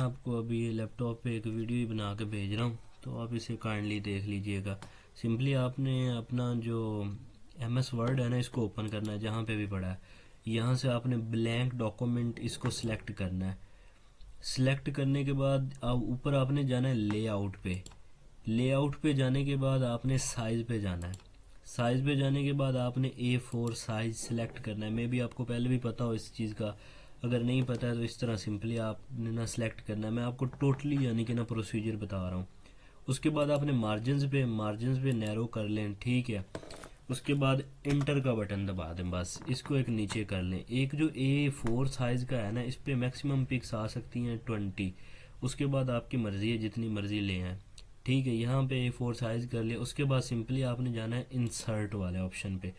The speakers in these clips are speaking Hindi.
आपको अभी लैपटॉप पे एक वीडियो ही बना के भेज रहा हूँ तो आप इसे काइंडली देख लीजिएगा। सिंपली आपने अपना जो एम एस वर्ड है ना, इसको ओपन करना है, जहाँ पे भी पड़ा है। यहाँ से आपने ब्लैंक डॉक्यूमेंट इसको सिलेक्ट करना है। सिलेक्ट करने के बाद अब ऊपर आपने जाना है लेआउट पे। लेआउट पे जाने के बाद आपने साइज़ पे जाना है। साइज़ पे जाने के बाद आपने ए फोर साइज़ सिलेक्ट करना है। मे भी आपको पहले भी पता हो इस चीज़ का। अगर नहीं पता है तो इस तरह सिंपली आपने ना सिलेक्ट करना है। मैं आपको टोटली यानी कि ना प्रोसीजर बता रहा हूँ। उसके बाद आपने मार्जिन पे मार्जिन पे नैरो कर लें, ठीक है? उसके बाद इंटर का बटन दबा दें बस। इसको एक नीचे कर लें। एक जो ए फोर साइज़ का है ना, इस पर मैक्सिमम पिक्स आ सकती हैं ट्वेंटी उसके बाद आपकी मर्ज़ी है, जितनी मर्ज़ी ले आए। ठीक है, यहाँ पे ए फोर साइज़ कर लिया उसके बाद सिंपली आपने जाना है इंसर्ट वाले ऑप्शन पे।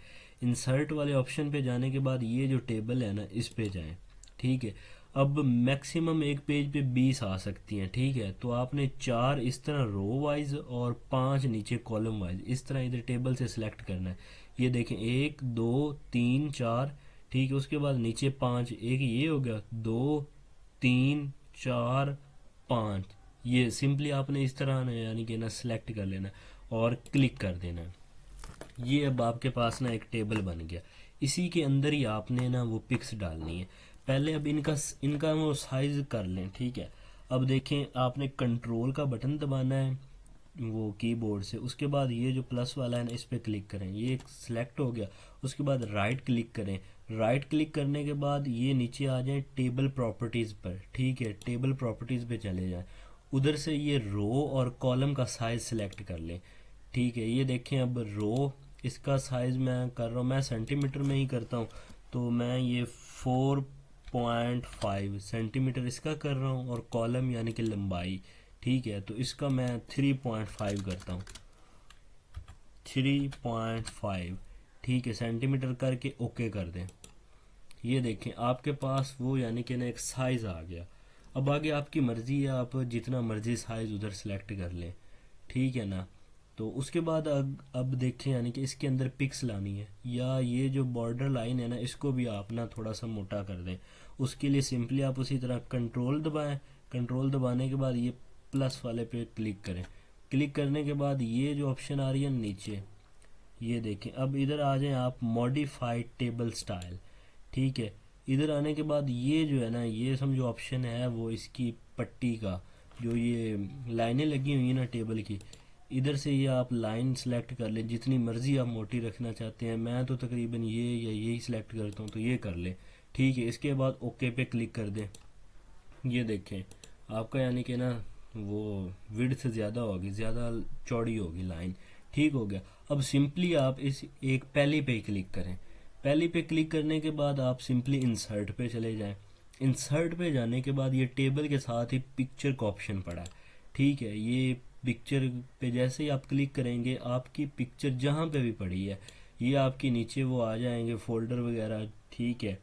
इंसर्ट वाले ऑप्शन पे जाने के बाद ये जो टेबल है ना, इस पे जाएँ। ठीक है। अब मैक्सिमम एक पेज पे बीस आ सकती हैं, ठीक है। तो आपने चार इस तरह रो वाइज और पाँच नीचे कॉलम वाइज इस तरह इधर टेबल से सिलेक्ट करना है। ये देखें, एक, दो, तीन, चार, ठीक है। उसके बाद नीचे पाँच, एक ये हो गया, दो, तीन, चार, पाँच। ये सिंपली आपने इस तरह ना यानी कि ना सिलेक्ट कर लेना और क्लिक कर देना ये अब आपके पास ना एक टेबल बन गया। इसी के अंदर ही आपने ना वो पिक्स डालनी है। पहले अब इनका इनका वो साइज़ कर लें, ठीक है? अब देखें, आपने कंट्रोल का बटन दबाना है, वो कीबोर्ड से। उसके बाद ये जो प्लस वाला है ना, इस पर क्लिक करें। ये सिलेक्ट हो गया। उसके बाद राइट क्लिक करें। राइट क्लिक करने के बाद ये नीचे आ जाए टेबल प्रॉपर्टीज़ पर, ठीक है? टेबल प्रॉपर्टीज़ पे चले जाएँ। उधर से ये रो और कॉलम का साइज़ सिलेक्ट कर लें। ठीक है, ये देखें अब रो इसका साइज़ मैं कर रहा हूँ, मैं सेंटीमीटर में ही करता हूँ। तो मैं ये फोर पॉइंट फाइव सेंटीमीटर इसका कर रहा हूँ और कॉलम यानी कि लंबाई, ठीक है? तो इसका मैं थ्री पॉइंट फाइव करता हूँ। थ्री पॉइंट फाइव ठीक है? सेंटीमीटर करके ओके कर दें। ये देखें, आपके पास वो यानी कि ना एक साइज़ आ गया। अब आगे आपकी मर्ज़ी है, आप जितना मर्ज़ी साइज़ उधर सेलेक्ट कर लें, ठीक है ना? तो उसके बाद अब अब देखें यानी कि इसके अंदर पिक्स लानी है। या ये जो बॉर्डर लाइन है ना, इसको भी आप ना थोड़ा सा मोटा कर दें। उसके लिए सिंपली आप उसी तरह कंट्रोल दबाएँ। कंट्रोल दबाने के बाद ये प्लस वाले पे क्लिक करें। क्लिक करने के बाद ये जो ऑप्शन आ रही है नीचे, ये देखें। अब इधर आ जाएँ आप मॉडिफाइड टेबल स्टाइल ठीक है? इधर आने के बाद ये जो है ना, ये समझो ऑप्शन है वो इसकी पट्टी का, जो ये लाइनें लगी हुई हैं ना टेबल की इधर से ये आप लाइन सेलेक्ट कर लें, जितनी मर्ज़ी आप मोटी रखना चाहते हैं। मैं तो तकरीबन ये या यही सिलेक्ट करता हूँ तो ये कर लें। ठीक है, इसके बाद ओके पे क्लिक कर दें। ये देखें, आपका यानी कि ना, वो विड से ज़्यादा होगी, ज़्यादा चौड़ी होगी लाइन ठीक हो गया। अब सिंपली आप इस एक पहली पे क्लिक करें। पहली पे क्लिक करने के बाद आप सिंपली इंसर्ट पे चले जाएँ। इंसर्ट पे जाने के बाद ये टेबल के साथ ही पिक्चर का ऑप्शन पड़ा। है ठीक है, ये पिक्चर पे जैसे ही आप क्लिक करेंगे, आपकी पिक्चर जहाँ पे भी पड़ी है, ये आपके नीचे वो आ जाएँगे फोल्डर वगैरह, ठीक है,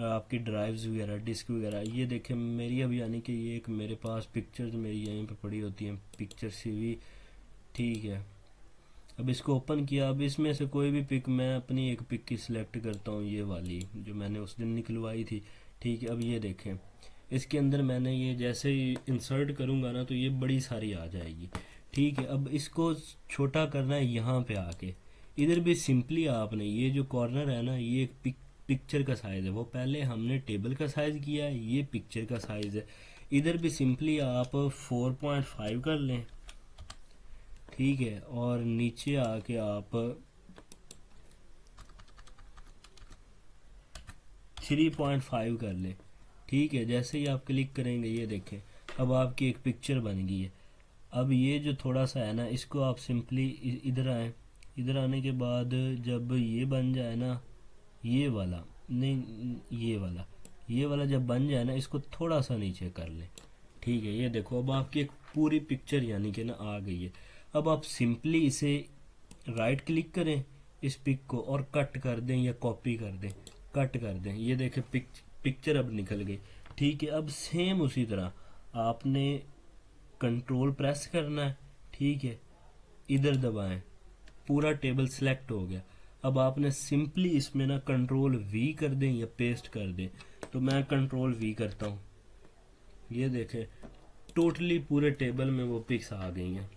आपकी ड्राइव्स वगैरह डिस्क वगैरह, ये देखें, मेरी अभी यानी कि ये एक मेरे पास पिक्चर्स मेरी यहीं पे पड़ी होती हैं पिक्चर सीवी ठीक है। अब इसको ओपन किया, अब इसमें से कोई भी पिक मैं अपनी एक पिक की सिलेक्ट करता हूँ, ये वाली, जो मैंने उस दिन निकलवाई थी, ठीक है, अब ये देखें इसके अंदर मैंने ये जैसे ही इंसर्ट करूँगा ना तो ये बड़ी सारी आ जाएगी। ठीक है, अब इसको छोटा करना है यहाँ पे आके। इधर भी सिंपली आपने, ये जो कॉर्नर है ना, ये एक पिक पिक्चर का साइज़ है। वो पहले हमने टेबल का साइज़ किया है, ये पिक्चर का साइज़ है। इधर भी सिंपली आप 4.5 कर लें। ठीक है, और नीचे आके आप थ्री पॉइंट फाइव कर लें। ठीक है जैसे ही आप क्लिक करेंगे ये देखें अब आपकी एक पिक्चर बन गई है। अब ये जो थोड़ा सा है ना इसको आप सिंपली इधर आए। इधर आने के बाद जब ये बन जाए ना ये वाला नहीं ये वाला ये वाला जब बन जाए ना इसको थोड़ा सा नीचे कर लें। ठीक है ये देखो अब आपकी एक पूरी पिक्चर यानी कि ना आ गई है। अब आप सिंपली इसे राइट क्लिक करें इस पिक को और कट कर दें या कॉपी कर दें। कट कर दें। ये देखें पिक, पिक्चर अब निकल गई। ठीक है, अब सेम उसी तरह। आपने कंट्रोल प्रेस करना है। ठीक है, इधर दबाएँ। पूरा टेबल सेलेक्ट हो गया। अब आपने सिंपली इसमें ना कंट्रोल वी कर दें या पेस्ट कर दें। तो मैं कंट्रोल वी करता हूँ। ये देखें टोटली पूरे टेबल में वो पिक्स आ गई हैं।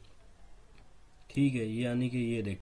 ठीक है, यानी कि ये देख।